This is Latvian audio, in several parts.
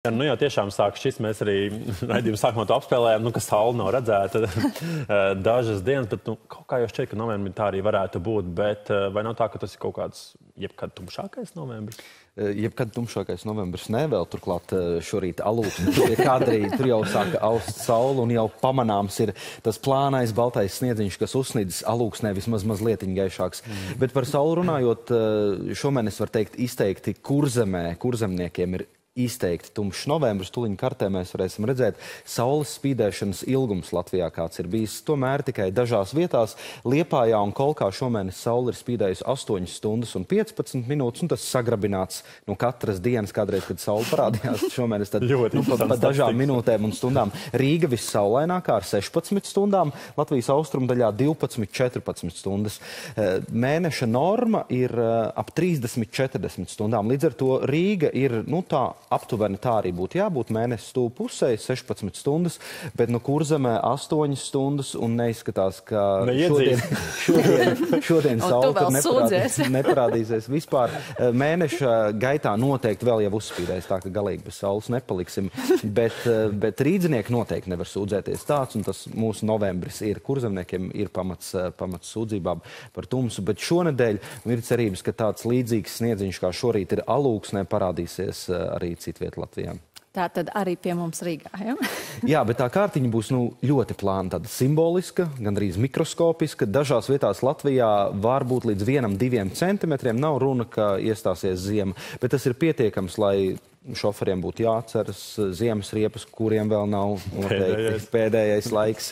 Ja, nu jau tiešām sāk šis, mēs arī raidījuma sākumā to apspēlējām, nu, ka saule nav redzēta dažas dienas, bet nu, kaut kā jau šķiet, ka novembrī tā arī varētu būt. Bet vai nav tā, ka tas ir kaut kāds jebkad tumšākais novembris? Jebkad tumšākais novembris nevēl, turklāt šorīt alūksne pie kadrī, tur jau sāka aust saule un jau pamanāms ir tas plānais baltais sniedziņš, kas uzsnidzis alūksnē vismaz mazliet gaišāks. Mm. Bet par sauli runājot, šomēnes var teikt izteikti kurzemē, kurzemniekiem ir izteikti tumšs novembris. Tuliņa kartē mēs varēsim redzēt saules spīdēšanas ilgums Latvijā, kāds ir bijis. Tomēr tikai dažās vietās Liepājā un Kolkā šomēnes saule ir spīdējusi 8 stundas un 15 minūtes, un tas sagrabināts no katras dienas, kādreiz, kad saule parādījās šomēnes, tad nu, pa, pa dažām minūtēm un stundām. Rīga vissaulainākā ar 16 stundām, Latvijas austrumdaļā 12-14 stundas. Eh, mēneša norma ir eh, ap 30-40 stundām. Līdz ar to Rīga ir, nu tā, aptuveni tā arī būtu jābūt. Mēnesis stūp pusē, 16 stundas, bet no kurzemē 8 stundas un neizskatās, ka šodien, šodien, šodien saule neparādīs, neparādīsies vispār. Eh, mēneša gaitā noteikti vēl jau uzspīdēs, tā ka galīgi bez saules nepaliksim, bet, eh, bet rīdzinieki noteikti nevar sūdzēties tāds, un tas mūsu novembris ir. Kurzemniekiem ir pamats, eh, pamats sūdzībām par tumsu, bet šonedēļ ir cerības, ka tāds līdzīgs sniedziņš kā šorīt ir alūksnē parādīsies arī citviet Latvijā. Tā tad arī pie mums Rīgā. Ja? Jā, bet tā kārtiņa būs nu, ļoti plāna, tāda simboliska, gandrīz mikroskopiska. Dažās vietās Latvijā var būt līdz vienam, diviem centimetriem. Nav runa, ka iestāsies ziema, bet tas ir pietiekams, lai šoferiem būtu jāatceras ziemas riepas, kuriem vēl nav pēdējais, pēdējais laiks.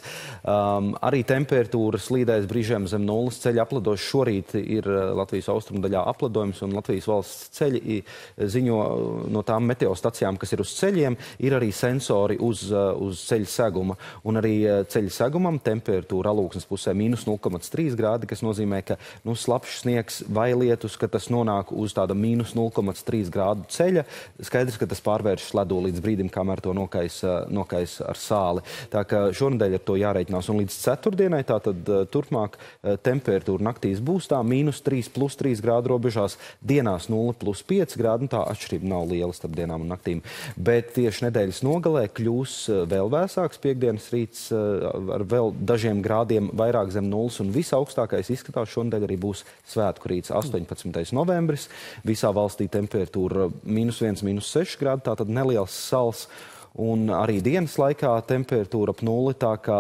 Um, arī temperatūra slīdēs brīžiem zem nulles ceļa apladošs. Šorīt ir uh, Latvijas austrumdaļā apladojums, un Latvijas valsts ceļi ziņo uh, no tām meteostacijām, kas ir uz ceļiem, ir arī sensori uz, uh, uz ceļa seguma. Un arī ceļa segumam temperatūra alūksnes pusē mīnus 0,3 grādi, kas nozīmē, ka nu, slapjš sniegs vai lietus, ka tas nonāk uz tāda mīnus 0,3 grādu ceļa. Skaidrs, skaidrs, ka tas pārvēršas ledū līdz brīdim, kamēr to nokais, nokais ar sāli. Tā kā šonadēļ ar to jāreikinās. Un līdz ceturtdienai tātad turpmāk temperatūra naktīs būs tā mīnus 3 plus 3 grādu robežās, dienās 0 plus 5 grādu. Nu, tā atšķirība nav liela starp dienām un naktīm. Bet tieši nedēļas nogalē kļūs vēl vēsāks piekdienas rīts ar vēl dažiem grādiem vairāk zem nulles. Un visaugstākais izskatās šonadēļ arī būs svētku rīts 18. novembris. Visā valstī temperatūra mīnus 1, mīnus 6 grādi, tātad neliels sals un arī dienas laikā temperatūra ap nulli. Tā kā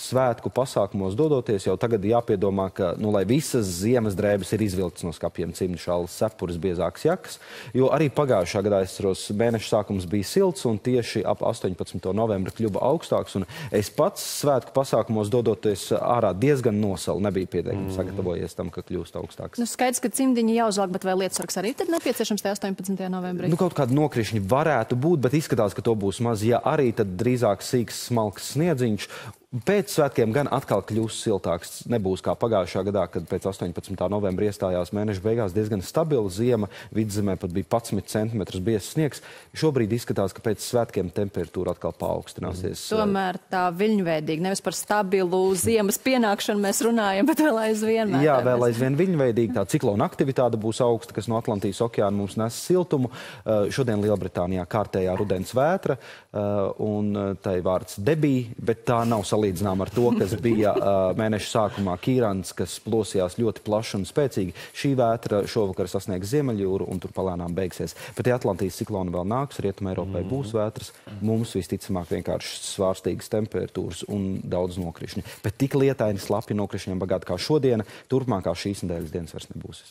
svētku pasākumos dodoties, jau tagad jāpiedomā, ka, nu, lai visas ziemas drēbes ir izvilktas no skapiem, cimdišāls, sepuris, biezāks jakas, jo arī pagājušā gadā, es ceros, mēneša sākums bija silts un tieši ap 18. novembra kļuva augstāks, un es pats svētku pasākumos dodoties ārā diezgan nosali, nebija pietiekami mm. sagatavojies tam, ka kļūst augstāks. Nu, skaidrs, ka cimdiņi jāuzvelk, bet vai lietasargs arī tad nepieciešams 18. novembrī? Nu, kaut kādi nokrišņi varētu būt, bet izskatās, ka to būs maz, ja arī tad drīzāk sīks smalks sniedziņš Pēc svētkiem gan atkal kļūs siltāks. Nebūs kā pagājušā gadā, kad pēc 18. novembra iestājās mēneša beigās diezgan stabila ziema. Vidzemē pat bija 11 cm biezs sniegs. Šobrīd izskatās, ka pēc svētkiem temperatūra atkal paaugstināsies. Mm. Tomēr tā viļņveidīgi, nevis par stabilu ziemas pienākšanu mēs runājam, bet vēl aizvien. Jā, vēl aizvien viļņveidīgi. Tā ciklona aktivitāte būs augsta, kas no Atlantijas okeāna mums nes siltumu. Uh, šodien Lielbritānijā kārtējā rudens vētra uh, un tai vārds debija, bet tā nav salīdzināma salīdzinām ar to, kas bija uh, mēneša sākumā Kīrans, kas plosījās ļoti plaši un spēcīgi. Šī vētra šovakar sasniegs Ziemeļjūru un tur palēnām beigsies. Bet ja Atlantijas ciklona vēl nāks, Rietumē Eiropai mm. būs vētras, mums visticamāk vienkārši svārstīgas temperatūras un daudz nokrišņu. Bet tik lietaini, slapi nokrišņiem bagāti kā šodiena, turpmākā šīs nedēļas dienas vairs nebūs.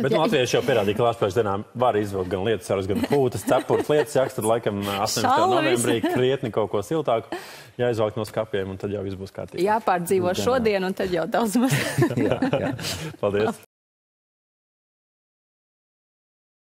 Bet nu, latvieši jau pierādīja, ka Latvijas dienām var izvilkt gan lietas, gan pūtas, cepures, lietas jaks, tad laikam 18. novembrī krietni kaut ko siltāku jāizvelk no skapiem un tad jau viss būs kārtībā. Jāpārdzīvo šodien, un tad jau daudz maz. jā, jā. Paldies!